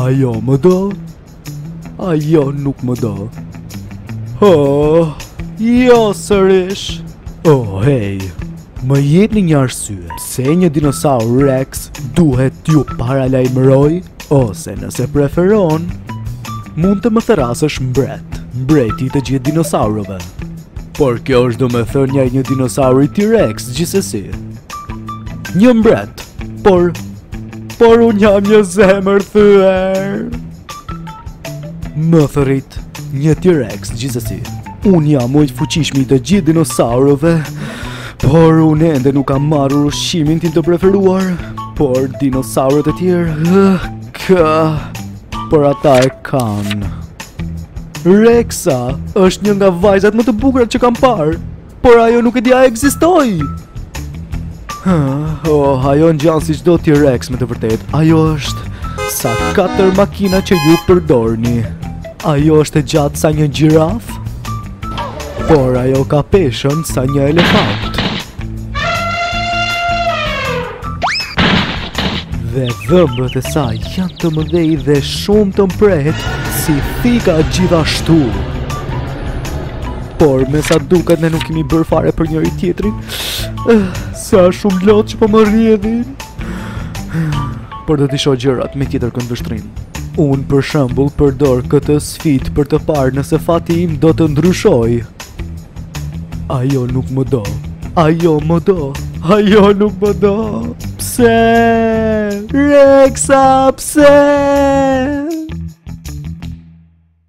Ajo më do Ajo nuk më do Oh, jo sërish Oh, hej Më jep një arsye pse një dinosaur Rex duhet t'ju paralajmëroj Ose nëse preferon Mund të më thërrasësh mbret Mbreti i të gjithë dinosaurëve Por kjo është domethënia e një dinosauri T-Rex gjithsesi Një mbret Por Por unë jam një zemërthyer Më thërrit Një T-Rex gjithsesi Unë jam më i fuqishmi i të gjithë dinosaurëve Por unë ende nuk kam marrë ushqimin tim të preferuar Por dinosaurët e tjerë Kë Por ata e kanë Reksa është një nga vajzat më të bukurat që kam parë Por ajo nuk e di a ekzistoj. Hë, oh, ajo ngjan si çdo T-Rex me të vërtetë. Ajo është sa katër makina që ju përdorni. Ajo është e gjatë sa një gjirafë, por ajo ka peshën sa një elefant. Dhe dhëmbët e saj janë të mëdhenj dhe shumë të mprehtë si thika gjithashtu. Por me sa duket ne nuk jemi bërë fare për njëri-tjetrin eh, Sa shumë lot që po më rrjedhin Por do t'i shoh gjërat me tjetër këndvështrim Unë për shembull përdor këtë sfit për të parë nëse fati im do të ndryshojë Ajo nuk më do Ajo më do Ajo nuk më do Pse Reksa pse